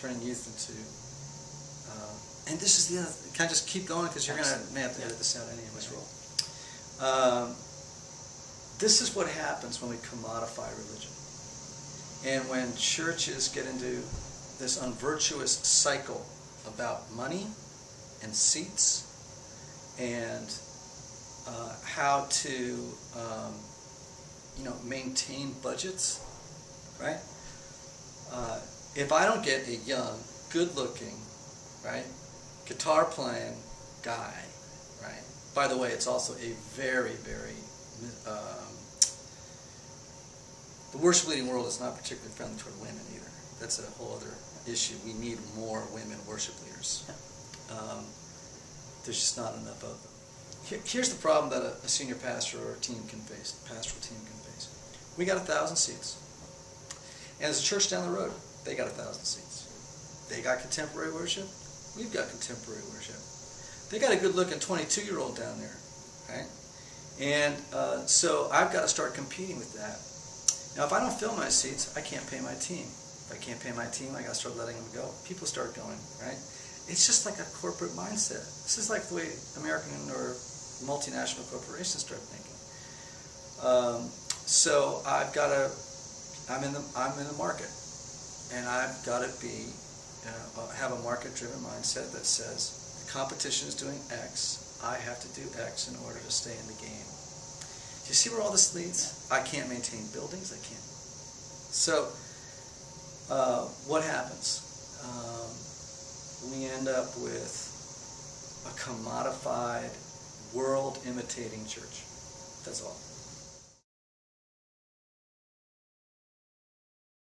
turning youth into. Uh, and this is the other. Can I just keep going because you're gonna may have to edit this out anyway. Um, this is what happens when we commodify religion, and when churches get into this unvirtuous cycle about money and seats and uh, how to um, you know maintain budgets, right? Uh, if I don't get a young, good-looking, right, guitar playing guy, right? By the way, it's also a very, very um, the worship leading world is not particularly friendly toward women either. That's a whole other issue. We need more women worship leaders. Um, there's just not enough of them. Here, here's the problem that a, a, senior pastor or a team can face, pastoral team can face. We got a thousand seats. And there's a church down the road, they got a thousand seats. They got contemporary worship, we've got contemporary worship. They got a good looking 22 year old down there, right? And uh, so I've got to start competing with that. Now, if I don't fill my seats, I can't pay my team. If I can't pay my team, I got to start letting them go. People start going, right? It's just like a corporate mindset. This is like the way American or multinational corporations start thinking. Um, so I've got to, I'm in the, I'm in the market, and I've got to be, uh, have a market-driven mindset that says the competition is doing X, I have to do X in order to stay in the game. Do you see where all this leads? I can't maintain buildings. I can't. So uh, what happens? Um, we end up with a commodified, world imitating church. That's all.